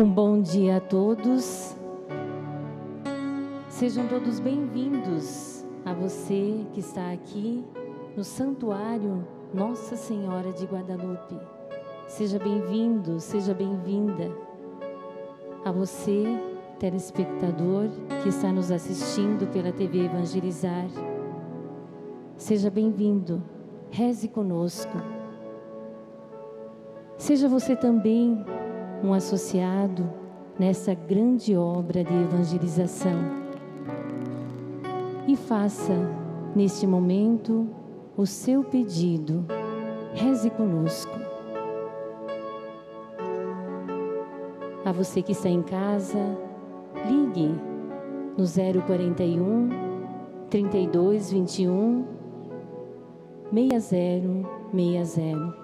Um bom dia a todos. Sejam todos bem-vindos a você que está aqui no Santuário Nossa Senhora de Guadalupe. Seja bem-vindo, seja bem-vinda. A você, telespectador que está nos assistindo pela TV Evangelizar. Seja bem-vindo, reze conosco. Seja você também um associado nessa grande obra de evangelização. E faça, neste momento, o seu pedido. Reze conosco. A você que está em casa, ligue no 041 3221 6060.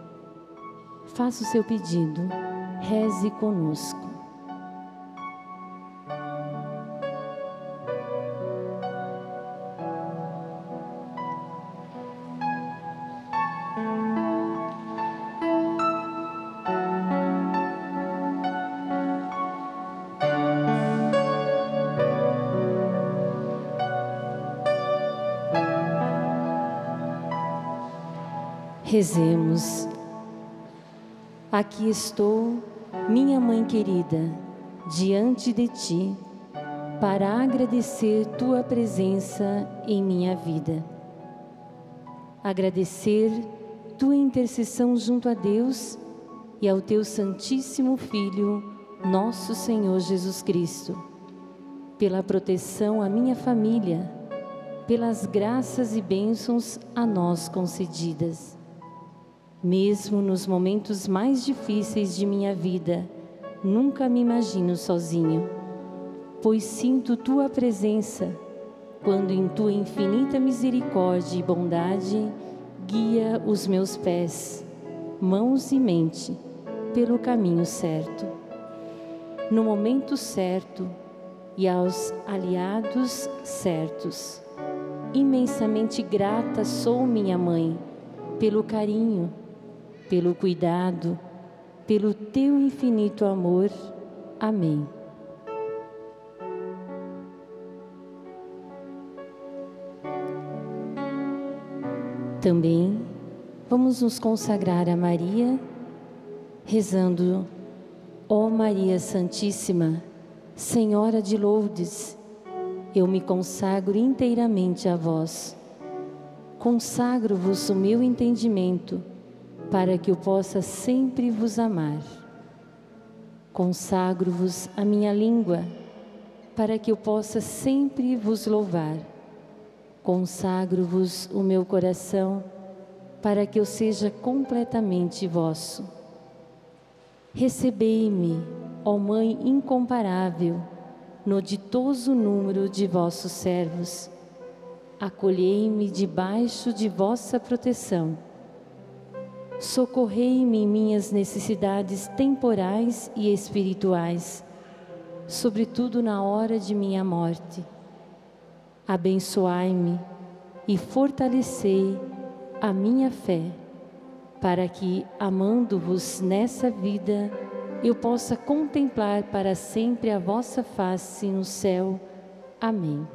Faça o seu pedido. Reze conosco. Rezemos. Aqui estou, minha mãe querida, diante de ti, para agradecer tua presença em minha vida. Agradecer tua intercessão junto a Deus e ao teu Santíssimo Filho, nosso Senhor Jesus Cristo, pela proteção à minha família, pelas graças e bênçãos a nós concedidas. Mesmo nos momentos mais difíceis de minha vida, nunca me imagino sozinho, pois sinto tua presença quando em tua infinita misericórdia e bondade guia os meus pés, mãos e mente pelo caminho certo. No momento certo e aos aliados certos. Imensamente grata sou, minha mãe, pelo carinho, pelo cuidado, pelo teu infinito amor. Amém. Também vamos nos consagrar a Maria, rezando: Ó Maria Santíssima, Senhora de Lourdes, eu me consagro inteiramente a vós. Consagro-vos o meu entendimento, para que eu possa sempre vos amar. Consagro-vos a minha língua, para que eu possa sempre vos louvar. Consagro-vos o meu coração, para que eu seja completamente vosso. Recebei-me, ó Mãe incomparável, no ditoso número de vossos servos. Acolhei-me debaixo de vossa proteção. Socorrei-me em minhas necessidades temporais e espirituais, sobretudo na hora de minha morte. Abençoai-me e fortalecei a minha fé, para que, amando-vos nessa vida, eu possa contemplar para sempre a vossa face no céu. Amém.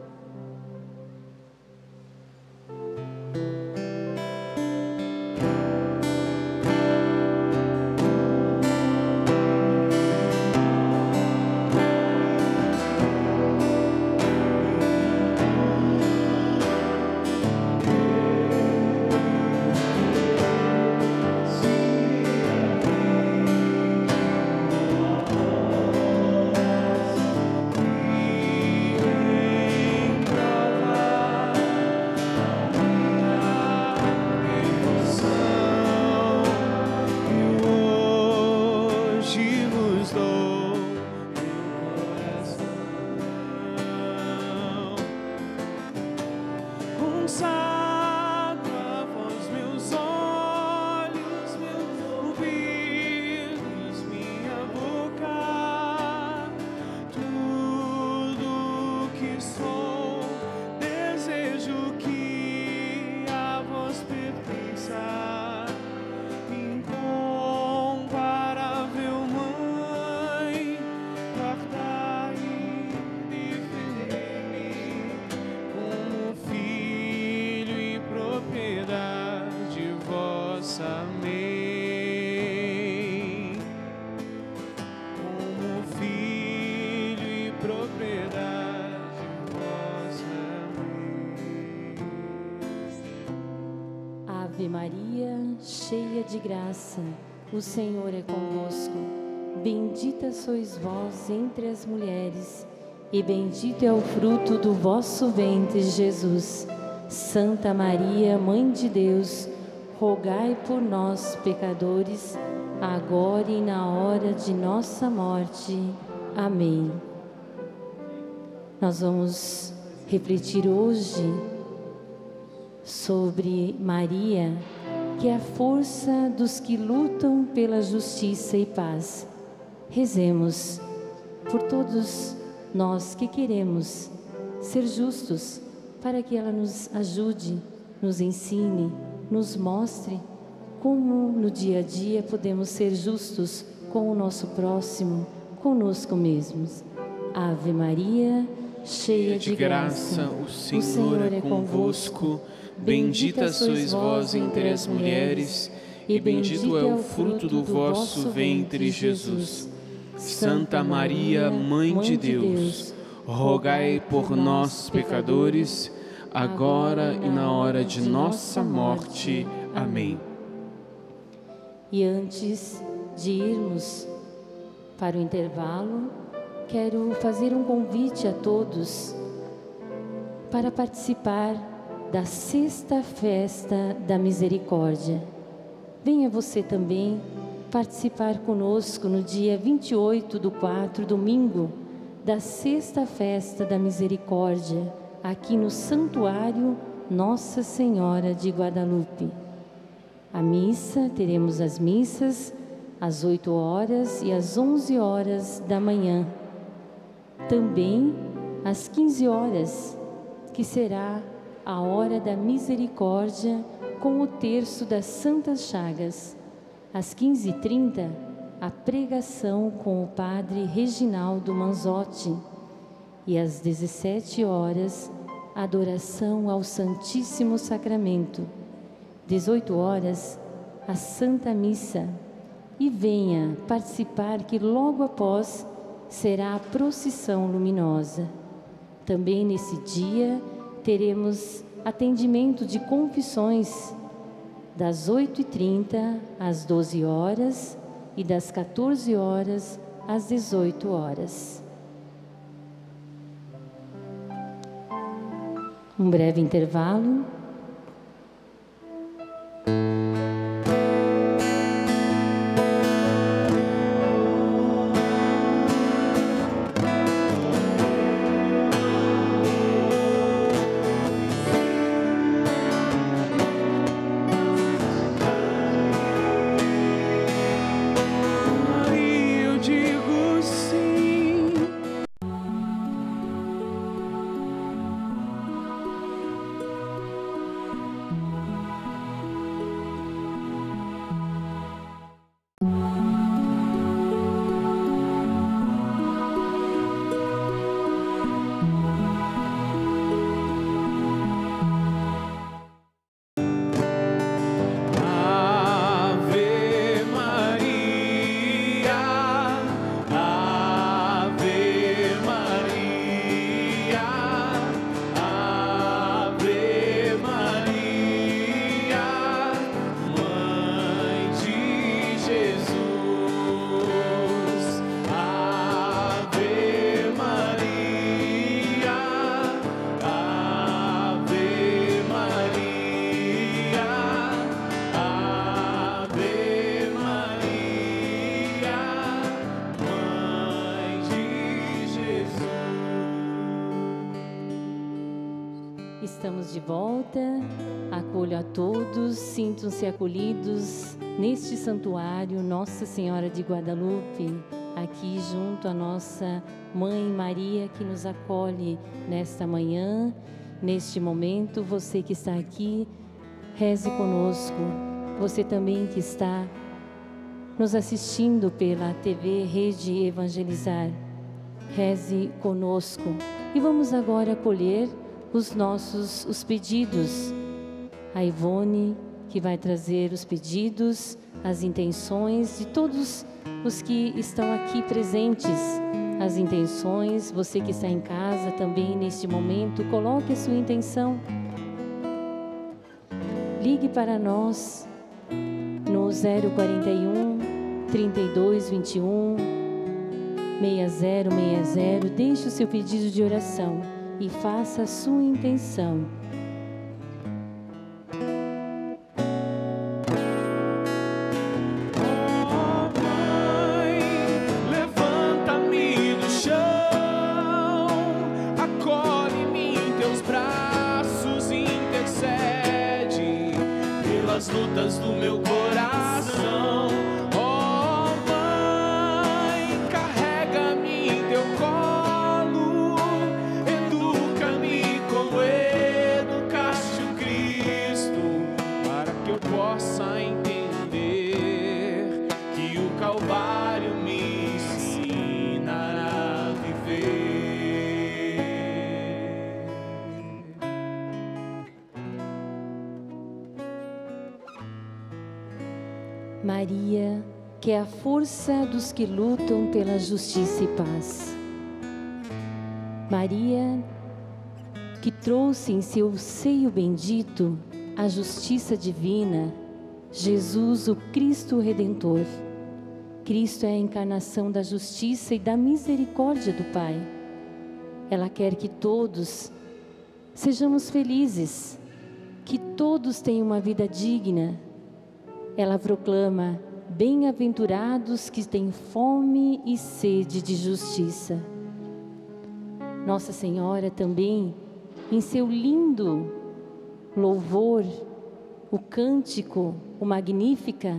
Graça, o Senhor é convosco. Bendita sois vós entre as mulheres, e bendito é o fruto do vosso ventre, Jesus. Santa Maria, Mãe de Deus, rogai por nós, pecadores, agora e na hora de nossa morte. Amém. Nós vamos refletir hoje sobre Maria, que é a força dos que lutam pela justiça e paz. Rezemos por todos nós que queremos ser justos, para que ela nos ajude, nos ensine, nos mostre como no dia a dia podemos ser justos com o nosso próximo, conosco mesmos. Ave Maria, cheia de graça, o Senhor é convosco. Bendita sois vós entre as mulheres, e bendito é o fruto do vosso ventre, Jesus. Santa Maria, Mãe de Deus, rogai por nós, pecadores, agora e na hora de nossa morte. Amém. E antes de irmos para o intervalo, quero fazer um convite a todos para participar da sexta festa da misericórdia. Venha você também participar conosco no dia 28 do 4, domingo, da sexta festa da misericórdia, aqui no Santuário Nossa Senhora de Guadalupe. A missa, teremos as missas às 8 horas e às 11 horas da manhã. Também às 15 horas, que será a hora da misericórdia com o terço das Santas Chagas. Às 15h30, a pregação com o Padre Reginaldo Manzotti. E às 17 horas, adoração ao Santíssimo Sacramento. 18 horas, a Santa Missa. E venha participar que logo após será a procissão luminosa. Também nesse dia teremos atendimento de confissões das 8h30 às 12 horas e das 14 horas às 18 horas. Um breve intervalo. De volta. Acolho a todos, sintam-se acolhidos neste santuário Nossa Senhora de Guadalupe, aqui junto à nossa Mãe Maria que nos acolhe nesta manhã, neste momento. Você que está aqui, reze conosco. Você também que está nos assistindo pela TV Rede Evangelizar. Reze conosco. E vamos agora acolher os nossos os pedidos. A Ivone, que vai trazer os pedidos, as intenções de todos os que estão aqui presentes. As intenções, você que está em casa também neste momento, coloque a sua intenção. ligue para nós no 041 3221 6060. Deixe o seu pedido de oração e faça a sua intenção. Maria, que é a força dos que lutam pela justiça e paz. Maria, que trouxe em seu seio bendito a justiça divina, Jesus, o Cristo Redentor. Cristo é a encarnação da justiça e da misericórdia do Pai. Ela quer que todos sejamos felizes, que todos tenham uma vida digna ela proclama: Bem-aventurados que têm fome e sede de justiça. Nossa Senhora também, em seu lindo louvor, o cântico, o Magnífica,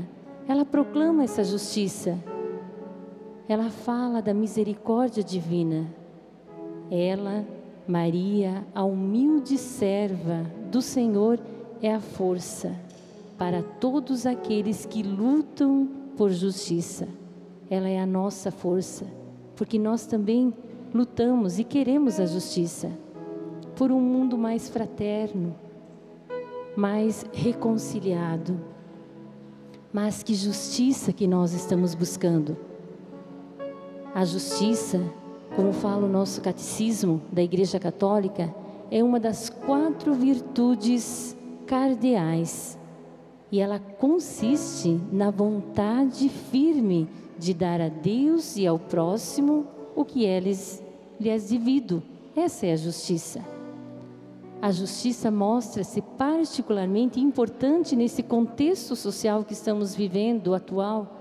ela proclama essa justiça. Ela fala da misericórdia divina. Ela, Maria, a humilde serva do Senhor, é a força para todos aqueles que lutam por justiça. Ela é a nossa força, porque nós também lutamos e queremos a justiça por um mundo mais fraterno, mais reconciliado. Mas que justiça que nós estamos buscando? A justiça, como fala o nosso catecismo da Igreja Católica, é uma das quatro virtudes cardeais e ela consiste na vontade firme de dar a Deus e ao próximo o que eles lhes devido. Essa é a justiça. A justiça mostra-se particularmente importante nesse contexto social que estamos vivendo atual,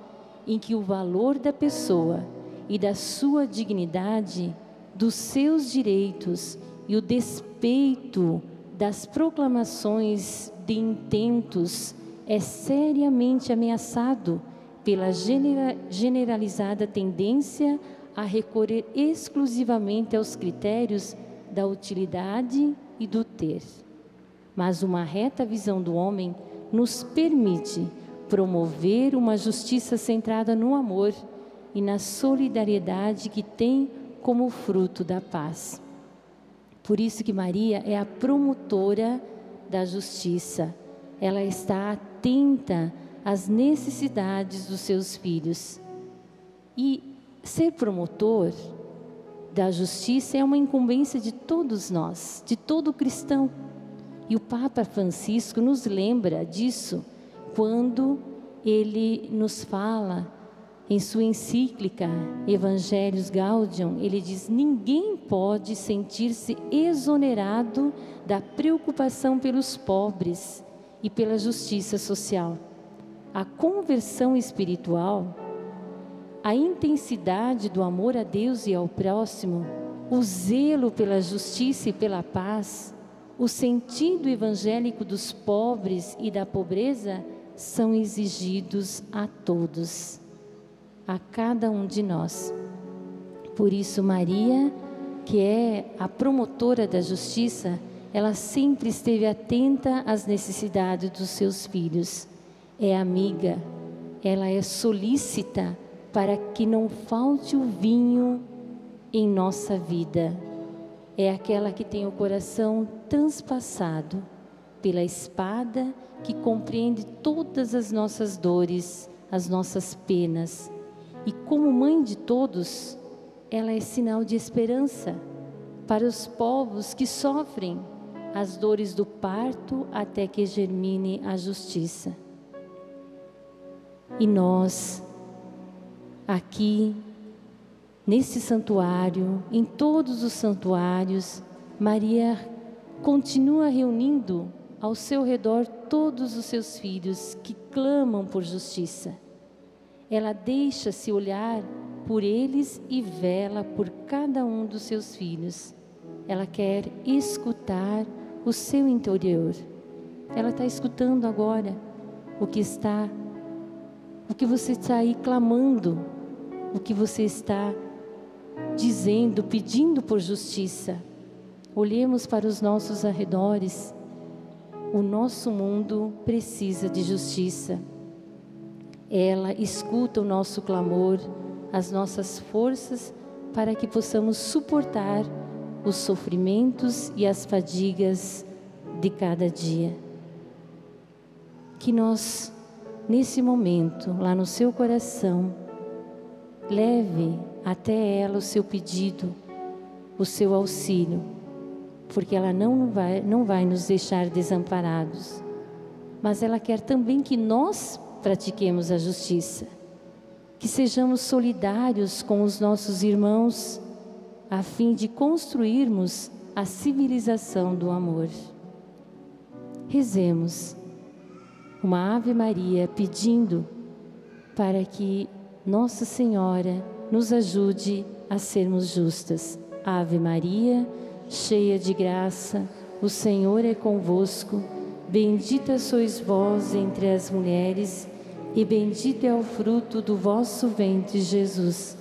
em que o valor da pessoa e da sua dignidade, dos seus direitos e o despeito das proclamações de intentos é seriamente ameaçado pela genera generalizada tendência a recorrer exclusivamente aos critérios da utilidade e do ter. Mas uma reta visão do homem nos permite promover uma justiça centrada no amor e na solidariedade que tem como fruto da paz. Por isso que Maria é a promotora da justiça. Ela está atenta às necessidades dos seus filhos. E ser promotor da justiça é uma incumbência de todos nós, de todo cristão. E o Papa Francisco nos lembra disso quando ele nos fala em sua encíclica Evangelhos Gaudium, ele diz: ninguém pode sentir-se exonerado da preocupação pelos pobres e pela justiça social. A conversão espiritual, a intensidade do amor a Deus e ao próximo, o zelo pela justiça e pela paz, o sentido evangélico dos pobres e da pobreza são exigidos a todos, a cada um de nós. Por isso, Maria, que é a promotora da justiça, ela sempre esteve atenta às necessidades dos seus filhos. É amiga, ela é solícita para que não falte o vinho em nossa vida. É aquela que tem o coração transpassado pela espada que compreende todas as nossas dores, as nossas penas. E como mãe de todos, ela é sinal de esperança para os povos que sofrem as dores do parto até que germine a justiça. E nós, aqui, nesse santuário, em todos os santuários, Maria continua reunindo ao seu redor todos os seus filhos que clamam por justiça. Ela deixa-se olhar por eles e vela por cada um dos seus filhos. Ela quer escutar o seu interior. Ela está escutando agora o que está, o que você está aí clamando, o que você está dizendo, pedindo por justiça. Olhemos para os nossos arredores. O nosso mundo precisa de justiça. Ela escuta o nosso clamor, as nossas forças para que possamos suportar os sofrimentos e as fadigas de cada dia. Que nós, nesse momento, lá no seu coração, leve até ela o seu pedido, o seu auxílio, porque ela não vai, não vai nos deixar desamparados, mas ela quer também que nós pratiquemos a justiça, que sejamos solidários com os nossos irmãos a fim de construirmos a civilização do amor. Rezemos uma Ave Maria pedindo para que Nossa Senhora nos ajude a sermos justas. Ave Maria, cheia de graça, o Senhor é convosco. Bendita sois vós entre as mulheres, e bendito é o fruto do vosso ventre, Jesus.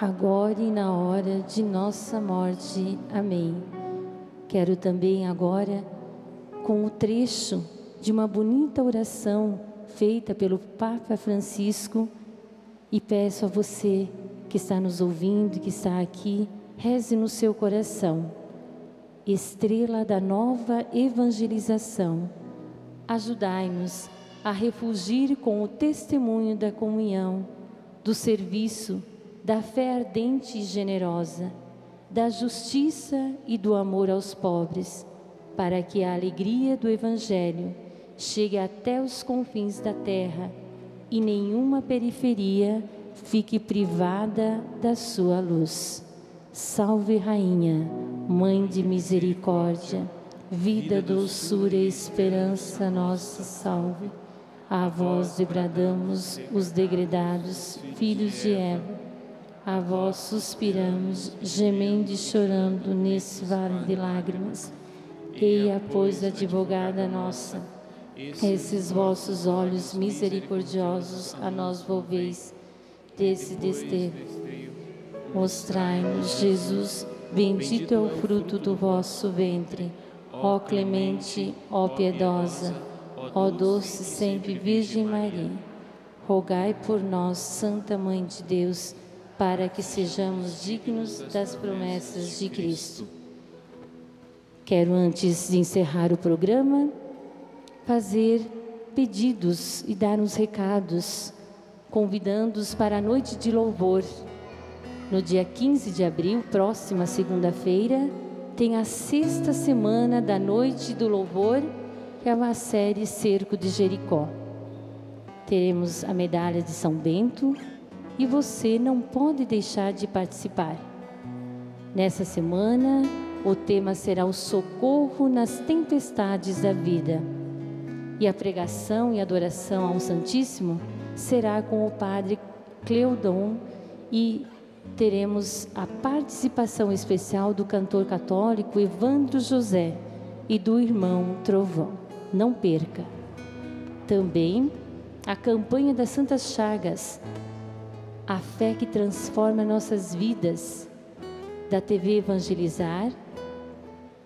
agora e na hora de nossa morte. Amém. Quero também agora, com o trecho de uma bonita oração feita pelo Papa Francisco, e peço a você que está nos ouvindo, que está aqui, reze no seu coração. Estrela da nova evangelização, ajudai-nos a refugir com o testemunho da comunhão, do serviço, da fé ardente e generosa, da justiça e do amor aos pobres, para que a alegria do Evangelho chegue até os confins da terra e nenhuma periferia fique privada da sua luz. Salve, Rainha, Mãe de Misericórdia, vida, doçura e esperança nossa, salve. A vós degradamos os degredados, filhos de Eva a vós suspiramos, gemendo e chorando nesse vale de lágrimas. Eia, pois, advogada nossa, esses vossos olhos misericordiosos a nós volveis desse desterro. Mostrai-nos, Jesus, bendito é o fruto do vosso ventre. Ó clemente, ó piedosa, ó doce sempre Virgem Maria, rogai por nós, Santa Mãe de Deus, para que sejamos dignos das promessas de Cristo. Quero, antes de encerrar o programa, fazer pedidos e dar uns recados, convidando-os para a noite de louvor. No dia 15 de abril, próxima segunda-feira, tem a sexta semana da Noite do Louvor, que é uma série Cerco de Jericó. Teremos a medalha de São Bento, e você não pode deixar de participar. Nessa semana, o tema será o socorro nas tempestades da vida. E a pregação e adoração ao Santíssimo será com o Padre Cleudon e teremos a participação especial do cantor católico Evandro José e do irmão Trovão. Não perca. Também a campanha das Santas Chagas a fé que transforma nossas vidas, da TV Evangelizar,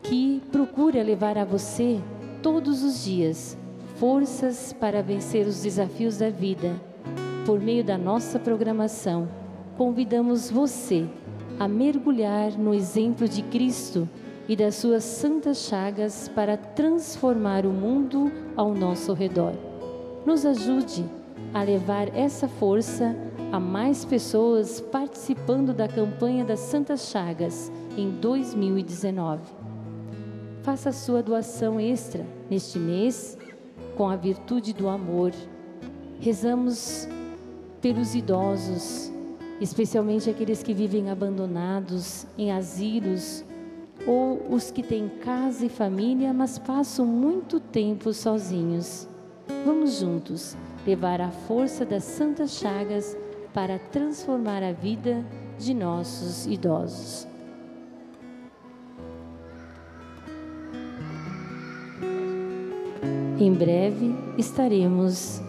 que procura levar a você todos os dias forças para vencer os desafios da vida. Por meio da nossa programação, convidamos você a mergulhar no exemplo de Cristo e das suas santas chagas para transformar o mundo ao nosso redor. Nos ajude a levar essa força a mais pessoas participando da campanha das Santas Chagas em 2019. Faça sua doação extra neste mês com a virtude do amor. Rezamos pelos idosos, especialmente aqueles que vivem abandonados em asilos ou os que têm casa e família, mas passam muito tempo sozinhos. Vamos juntos levar a força das santas chagas para transformar a vida de nossos idosos. Em breve estaremos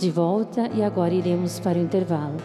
de volta e agora iremos para o intervalo.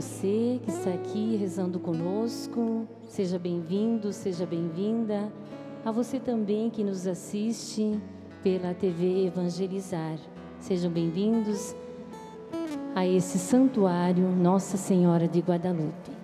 Você que está aqui rezando conosco. Seja bem-vindo, seja bem-vinda. A você também que nos assiste pela TV Evangelizar. Sejam bem-vindos a esse santuário Nossa Senhora de Guadalupe.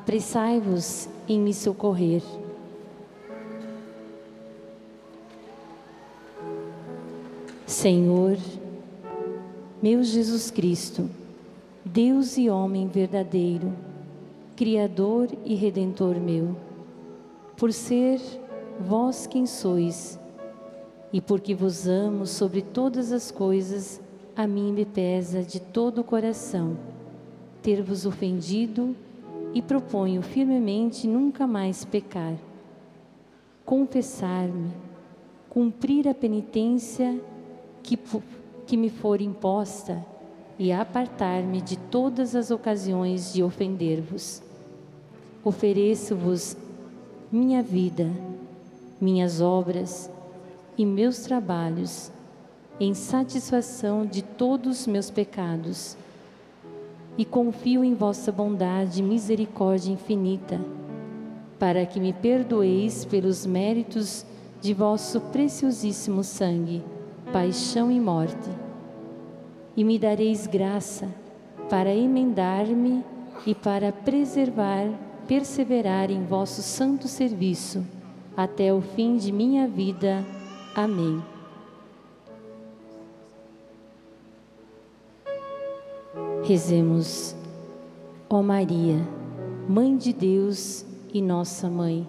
Apressai-vos em me socorrer. Senhor, meu Jesus Cristo, Deus e homem verdadeiro, Criador e Redentor meu, por ser vós quem sois, e porque vos amo sobre todas as coisas, a mim me pesa de todo o coração ter-vos ofendido e proponho firmemente nunca mais pecar. Confessar-me, cumprir a penitência que, que me for imposta e apartar-me de todas as ocasiões de ofender-vos. Ofereço-vos minha vida, minhas obras e meus trabalhos em satisfação de todos os meus pecados. E confio em vossa bondade e misericórdia infinita, para que me perdoeis pelos méritos de vosso preciosíssimo sangue, paixão e morte. E me dareis graça para emendar-me e para preservar, perseverar em vosso santo serviço até o fim de minha vida. Amém. Rezemos, ó Maria, Mãe de Deus e nossa Mãe,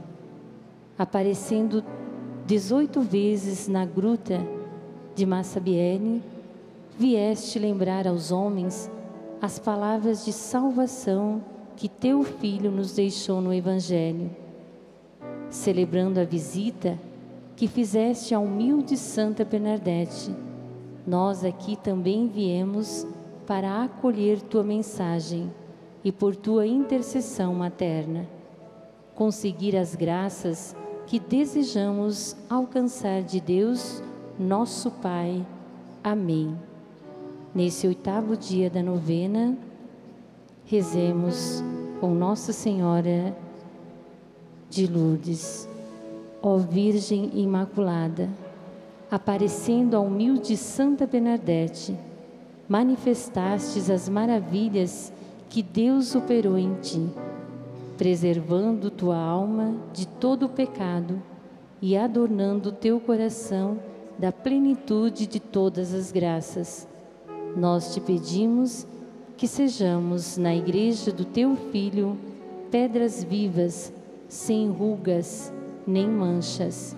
aparecendo 18 vezes na gruta de Massabielle, vieste lembrar aos homens as palavras de salvação que teu Filho nos deixou no Evangelho. Celebrando a visita que fizeste à humilde Santa Bernadette, nós aqui também viemos para acolher tua mensagem e por tua intercessão materna, conseguir as graças que desejamos alcançar de Deus, nosso Pai. Amém. Nesse oitavo dia da novena, rezemos com Nossa Senhora de Lourdes. Ó Virgem Imaculada, aparecendo à humilde Santa Bernadette, manifestastes as maravilhas que Deus operou em ti, preservando tua alma de todo o pecado e adornando teu coração da plenitude de todas as graças. Nós te pedimos que sejamos na igreja do teu Filho pedras vivas, sem rugas nem manchas,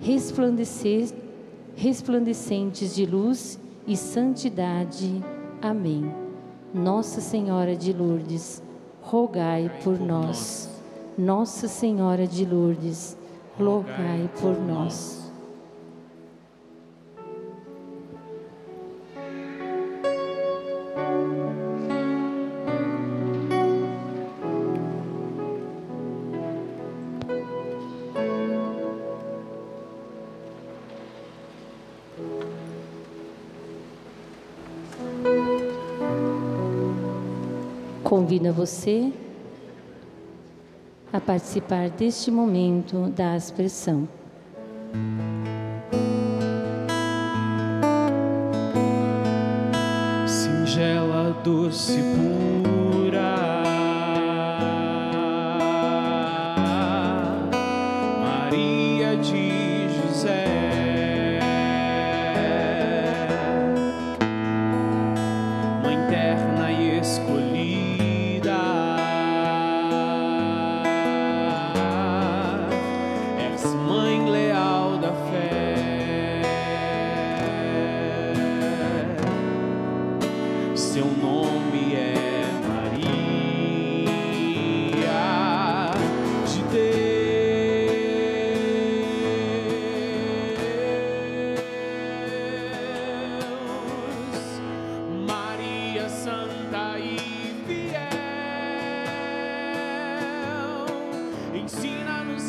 resplandecer, resplandecentes de luz e santidade. Amém. Nossa Senhora de Lourdes, rogai por nós. Nossa Senhora de Lourdes, rogai por nós. Convido a você a participar deste momento da expressão. Singela, doce, pura.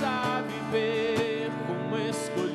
A viver como escolhidos,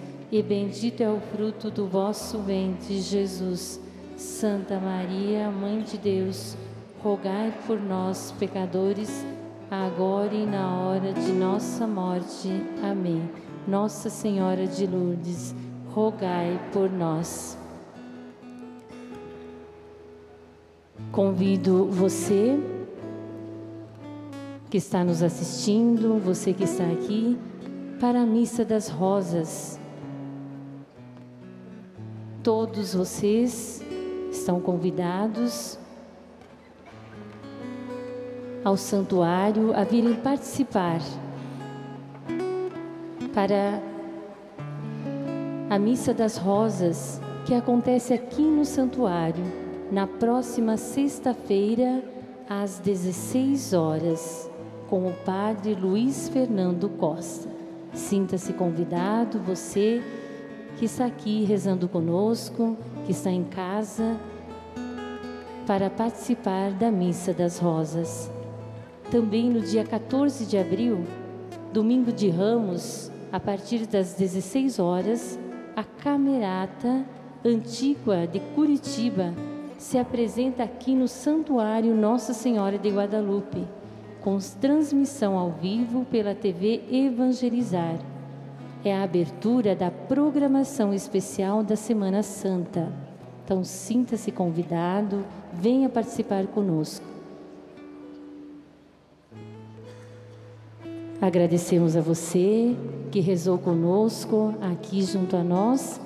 bendito é o fruto do vosso ventre, Jesus. Santa Maria, Mãe de Deus, rogai por nós, pecadores, agora e na hora de nossa morte. Amém. Nossa Senhora de Lourdes, rogai por nós. Convido você que está nos assistindo, você que está aqui, para a Missa das Rosas. Todos vocês estão convidados ao santuário a virem participar para a Missa das Rosas, que acontece aqui no santuário, na próxima sexta-feira, às 16 horas, com o Padre Luiz Fernando Costa. Sinta-se convidado, você que está aqui rezando conosco, que está em casa, para participar da Missa das Rosas. Também no dia 14 de abril, domingo de Ramos, a partir das 16 horas, a Camerata Antiga de Curitiba se apresenta aqui no Santuário Nossa Senhora de Guadalupe, com transmissão ao vivo pela TV Evangelizar. É a abertura da programação especial da Semana Santa. Então, sinta-se convidado, venha participar conosco. Agradecemos a você que rezou conosco aqui junto a nós,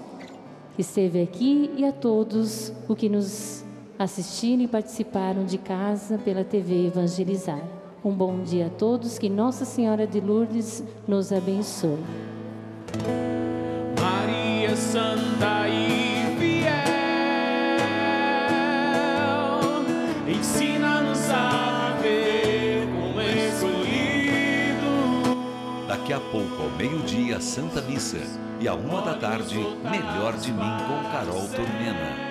que esteve aqui e a todos os que nos assistiram e participaram de casa pela TV Evangelizar. Um bom dia a todos, que Nossa Senhora de Lourdes nos abençoe. Maria Santa e fiel, ensina-nos a viver como escolhido. Daqui a pouco, ao meio-dia, Santa Missa. E à uma da tarde, Melhor de Mim com Carol Tormena.